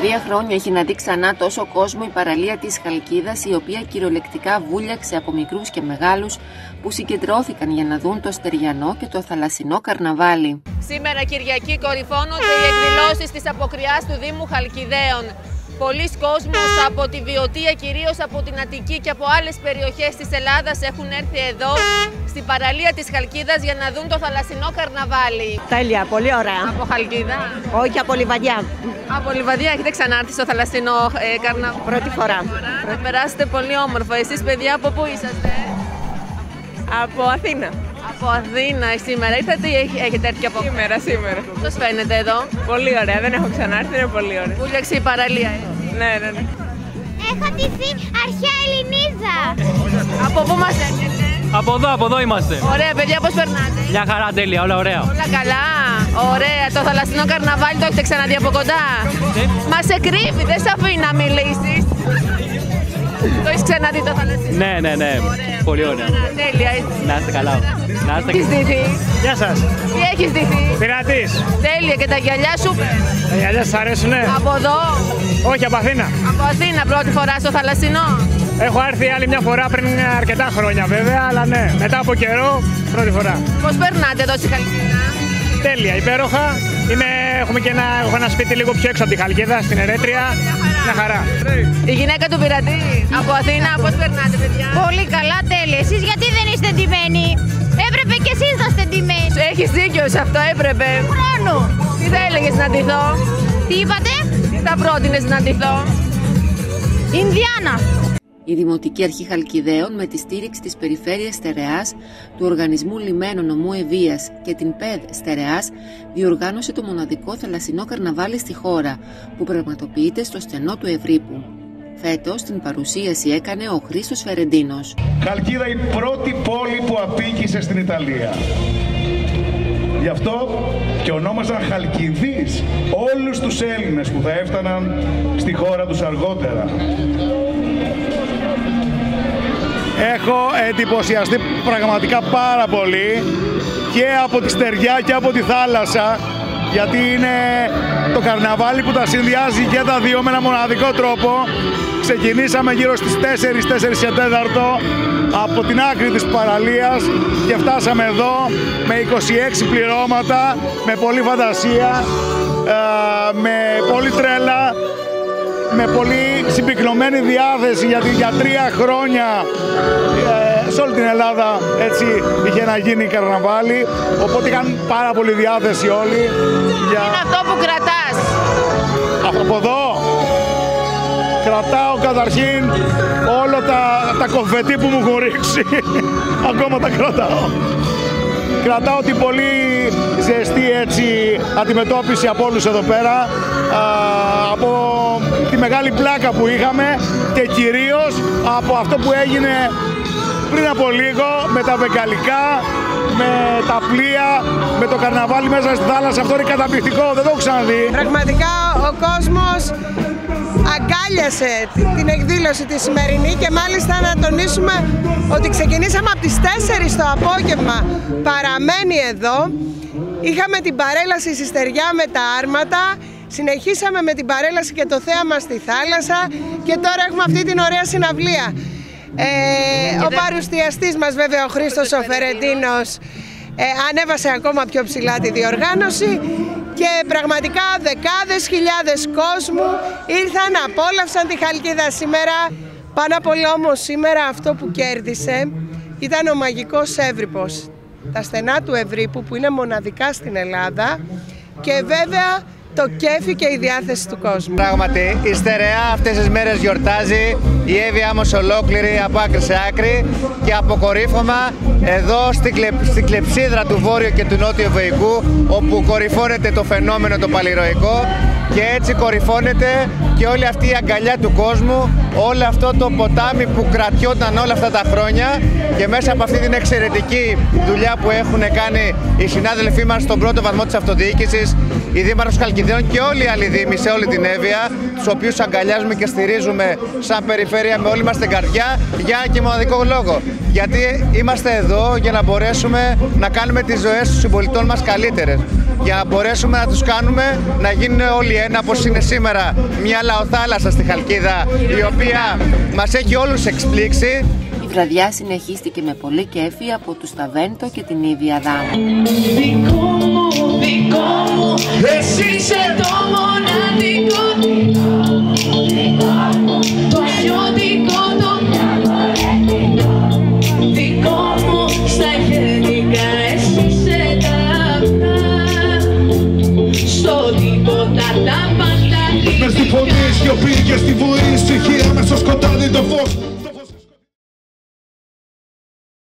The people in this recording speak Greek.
τρία χρόνια έχει να δει ξανά τόσο κόσμο η παραλία της Χαλκίδας η οποία κυριολεκτικά βούλιαξε από μικρούς και μεγάλους που συγκεντρώθηκαν για να δουν το στεριανό και το θαλασσινό καρναβάλι. Σήμερα Κυριακή κορυφώνονται οι εκδηλώσεις της αποκριάς του Δήμου Χαλκιδαίων. Πολλοί κόσμος από τη Βιωτία, κυρίως από την Αττική και από άλλες περιοχές της Ελλάδας έχουν έρθει εδώ στην παραλία της Χαλκίδας για να δουν το θαλασσινό καρναβάλι. Τέλεια, πολύ ωραία. Από Χαλκίδα; Όχι από Λιβαδιά. Από Λιβαδιά έχετε ξανάρθει στο θαλασσινό ε, καρναβάλι; Πρώτη φορά. Θα περάσετε πολύ όμορφα. Εσείς παιδιά από πού είσαστε; Από Αθήνα. Από Αθήνα σήμερα ήρθατε ή έχετε έρθει από Σήμερα, σήμερα. Πώς φαίνεται εδώ; Πολύ ωραία, δεν έχω ξανάρθει, είναι πολύ ωραία. Βούλιαξε η παραλία. ε. Ναι, ναι, ναι. Έχω ντυθεί αρχαία Ελληνίδα. Από πού μας έρχεται. Από εδώ, από εδώ είμαστε. Ωραία παιδιά πώς περνάτε; Μια χαρά τέλεια, όλα ωραία. Όλα καλά. Ωραία. Το θαλασσινό καρναβάλι το έχετε ξαναδεί από κοντά. Ναι. Μας σε κρύβει, δεν σε αφήνει να μιλήσεις. Το έχεις ξαναδεί το θαλασσινό. Ναι, ναι, ναι. Πολύ ωραία. Τέλεια. έτσι. Να είστε καλά. Να είστε Έχεις καλά. ντυθεί. Γεια σας. Τι έχεις ντυθεί. Πειρατής. Τέλεια και τα γυαλιά σου; Τα γυαλιά σας αρέσουνε; Από εδώ; Όχι, από Αθήνα. Από Αθήνα πρώτη φορά στο θαλασσινό. Έχω έρθει άλλη μια φορά πριν αρκετά χρόνια βέβαια, αλλά ναι, μετά από καιρό πρώτη φορά. Πώς περνάτε εδώ στη Χαλκίδα. Τέλεια, υπέροχα. Είμαι, έχουμε και ένα, έχω ένα σπίτι λίγο πιο έξω από τη Χαλκίδα, στην Ερέτρια. Μια χαρά. Η γυναίκα του πειρατή. Από Αθήνα πώς περνάτε παιδιά; Πολύ καλά, τέλεια. Εσείς γιατί δεν είστε ντυμένοι; Έπρεπε και εσείς να είστε ντυμένοι. Έχεις δίκιο σε αυτό έπρεπε. Χρόνο. Τι θα έλεγες να ντυθώ; Τι είπατε; Τι θα πρότεινες να ντυθώ; Ινδιάνα. Η Δημοτική Αρχή Χαλκιδαίων με τη στήριξη της Περιφέρειας Στερεάς, του Οργανισμού Λιμένων Νομού Ευβίας και την ΠΕΔ Στερεάς διοργάνωσε το μοναδικό θαλασσινό καρναβάλι στη χώρα που πραγματοποιείται στο στενό του Ευρύπου. Φέτος την παρουσίαση έκανε ο Χρήστος Φερεντίνος. Χαλκίδα η πρώτη πόλη που απήγησε στην Ιταλία. Γι' αυτό και ονόμαζαν Χαλκιδείς όλους τους Έλληνες που θα έφταναν στη χώρα τους αργότερα. Έχω εντυπωσιαστεί πραγματικά πάρα πολύ και από τη στεριά και από τη θάλασσα γιατί είναι το καρναβάλι που τα συνδυάζει και τα δύο με ένα μοναδικό τρόπο. Ξεκινήσαμε γύρω στις 4, 4 και 4 από την άκρη της παραλίας και φτάσαμε εδώ με 26 πληρώματα, με πολλή φαντασία, ε, με πολύ τρέλα, με πολύ συμπυκνωμένη διάθεση γιατί για τρία χρόνια ε, σε όλη την Ελλάδα έτσι είχε να γίνει καρναβάλι. Οπότε είχαν πάρα πολύ διάθεση όλοι για... Είναι αυτό που κρατάς. Από εδώ κρατάω καταρχήν όλα τα, τα κοφετή που μου έχουν ρίξει. Ακόμα τα κρατάω. Κρατάω την πολύ ζεστή έτσι αντιμετώπιση από όλους εδώ πέρα. Α, από τη μεγάλη πλάκα που είχαμε και κυρίως από αυτό που έγινε πριν από λίγο με τα βεγγαλικά, με τα πλοία, με το καρναβάλι μέσα στη θάλασσα. Αυτό είναι καταπληκτικό, δεν το έχω ξαναδεί. Πραγματικά ο κόσμος αγκάλιασε την εκδήλωση τη σημερινή και μάλιστα να τονίσουμε ότι ξεκινήσαμε από τις 4 το απόγευμα παραμένει εδώ. Είχαμε την παρέλαση στη στεριά με τα άρματα, συνεχίσαμε με την παρέλαση και το θέαμα στη θάλασσα και τώρα έχουμε αυτή την ωραία συναυλία. Ε, ο παρουστιαστής μας βέβαια ο Χρήστος ο Φερεντίνος ε, ανέβασε ακόμα πιο ψηλά τη διοργάνωση και πραγματικά δεκάδες χιλιάδες κόσμου ήρθαν, απόλαυσαν τη Χαλκίδα σήμερα. Πάνω απ' όλα όμως σήμερα αυτό που κέρδισε ήταν ο μαγικός Εύρυπος. Τα στενά του Ευρύπου που είναι μοναδικά στην Ελλάδα και βέβαια το κέφι και η διάθεση του κόσμου. Πράγματι, η στερεά αυτές τις μέρες γιορτάζει, η Εύη Άμμος ολόκληρη από άκρη σε άκρη και αποκορύφωμα εδώ στην, κλε, στην κλεψίδρα του Βόρειου και του Νότιου Βοϊκού όπου κορυφώνεται το φαινόμενο το παλιροϊκό και έτσι κορυφώνεται και όλη αυτή η αγκαλιά του κόσμου, όλο αυτό το ποτάμι που κρατιόταν όλα αυτά τα χρόνια και μέσα από αυτή την εξαιρετική δουλειά που έχουν κάνει οι συνάδελφοί μας στον πρώτο βαθμό της αυτοδιοίκησης, η Δήμαρχος Χαλκιδίων και όλοι οι άλλοι δήμοι σε όλη την Εύβοια, τους οποίους αγκαλιάζουμε και στηρίζουμε σαν περιφέρεια με όλη μας την καρδιά για ένα και μοναδικό λόγο. Γιατί είμαστε εδώ για να μπορέσουμε να κάνουμε τις ζωές των συμπολιτών μας καλύτερες. για να μπορέσουμε να τους κάνουμε να γίνουν όλοι ένα όπως είναι σήμερα μια λαοθάλασσα στη Χαλκίδα η οποία μας έχει όλους εξπλήξει Η βραδιά συνεχίστηκε με πολύ κέφι από τους Σταβέντο και την ίδια Δάμα δικό μου. Εσύ είσαι το μοναδικό Το αλλιώτικο το δικό μου. Στα χέρια εσύ είσαι τα αυτά. Στο τίποτα τα πάντα Μες τη φωνή σιωπή και στη βουή ψυχή Αμέσως σκοτάδι το φως.